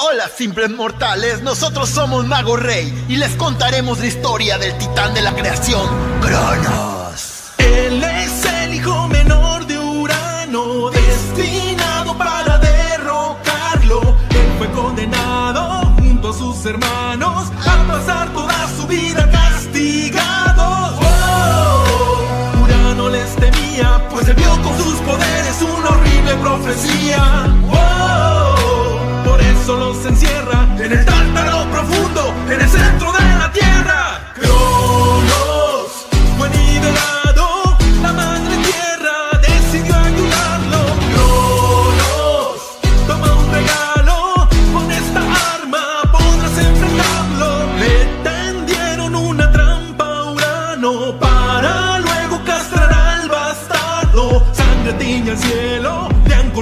Hola simples mortales, nosotros somos Mago Rey y les contaremos la historia del titán de la creación, Cronos. Él es el hijo menor de Urano, destinado para derrocarlo. Él fue condenado junto a sus hermanos a pasar toda su vida castigados.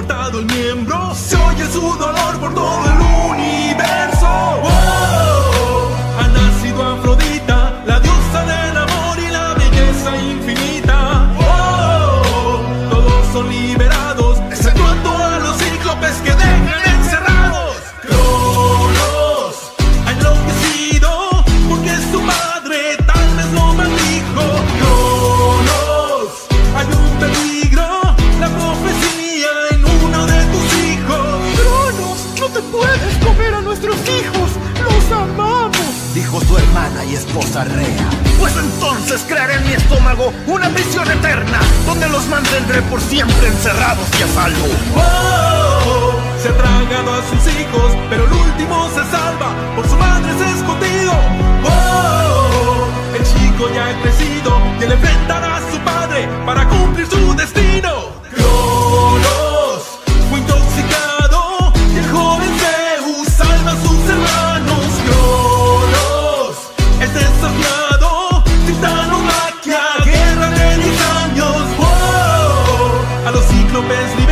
El miembro. Se oye su dolor por todo el universo. Ha nacido Afrodita, la diosa del amor y la belleza infinita. ¡Wow! Todos son liberados, dijo su hermana y esposa Rea. Pues entonces crearé en mi estómago una prisión eterna, donde los mantendré por siempre encerrados y a salvo. Oh, se ha tragado a sus hijos, pero el último se salva, por su madre es escondido. Oh, el chico ya ha crecido y él enfrentará a su padre para cumplir su destino. soñado Titano, maquia, guerra de 10 años wow. A los cíclopes